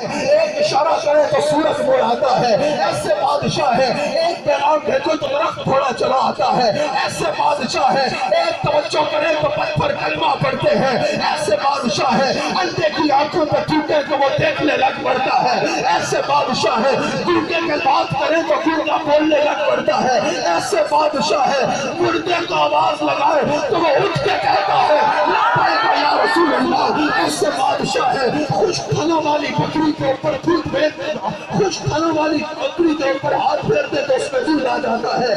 ایک اشارہ کرے تو سورج مڑ آتا ہے۔ ایسے بادشاہ ہے ایک پیغام بھیجو تو درخت تھوڑا چلا آتا ہے۔ ایسے بادشاہ ہے ایک توجہ کرے تو پتھر کلمہ پڑھتے ہیں۔ ایسے بادشاہ ہے انڈے کی آنکھوں پہ ٹوٹے تو وہ دیکھنے لگ پڑتا ہے۔ ایسے بادشاہ ہے ٹوٹے کے بات کرے تو گرگا بولنے لگ پڑتا ہے۔ ایسے بادشاہ ہے مردے کو آواز لگائے تو وہ اٹھ کے کہتا ہے والی بکری کے اوپر تھوک پھیر دے خوش کھانا والی بکری کے اوپر ہاتھ پھیر دے تو اس میں دل آ جاتا ہے۔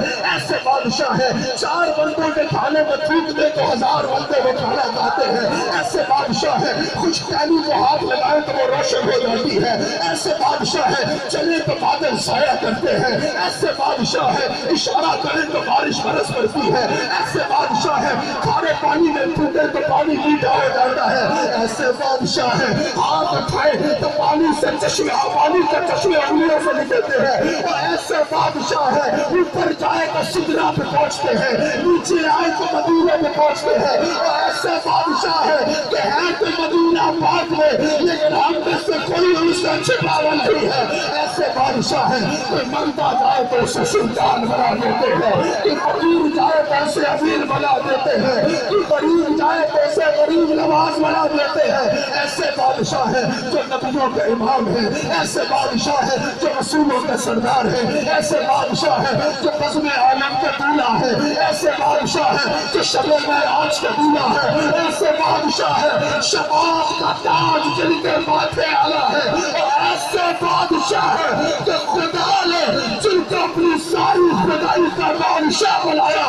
بادشاہ ہے۔ چار بندوں کے کھانے میں تھوک دے تو ہزار بندے وہ کھانا کھاتے ہیں۔ ایسے بادشاہ ہے خوش کھانی کو ہاتھ لگائے تو وہ روشن ہو جاتی ہے۔ ایسے بادشاہ ہے چلے تو بادل سایہ کرتے ہیں۔ ایسے بادشاہ ہے اشارہ کرے تو بارش برس پڑتی ہے۔ ایسے بادشاہ ہے کھارے پانی میں پھوٹے تو پانی میٹھا ہو جاتا ہے۔ ایسے بادشاہ ہے ہاتھ اٹھائے تو پانی سے چشمے پانی کے چشمے انگلیوں سے نکلتے ہیں۔ اور ایسے بادشاہ ہے اوپر جائے تو سدرا پہ پہنچتے ہیں، نیچے آئے تو مدینہ پہ پہنچتے ہیں۔ اور ایسے بادشاہ ہے کہ ہے تو مدینہ پاک میں، لیکن ہم میں سے کوئی اس کا چھپاوا نہیں ہے۔ ایسے بادشاہ ہے کوئی منتا جائے تو اسے سلطان بنا دیتے ہیں۔ کہ فقیر جائے تو اسے امیر بنا دیتے ہیں۔ کہ غریب جائے تو اسے غریب نواز بنا دیتے ہیں۔ ایسے بادشاہ ہے جو نبیوں کے امام ہیں۔ ایسے بادشاہ ہے جو رسولوں کے سردار ہیں۔ ایسے بادشاہ ہے جو قسم عالم کے دولا ہے، ایسے بادشاہ ہے جو شب معراج کا دولا ہے، ایسے بادشاہ ہے، شباب کا تاج جن کے ماتھے آلا ہے، اور ایسے بادشاہ ہے کہ خدا نے جن کو اپنی ساری خدائی کا بادشاہ بنایا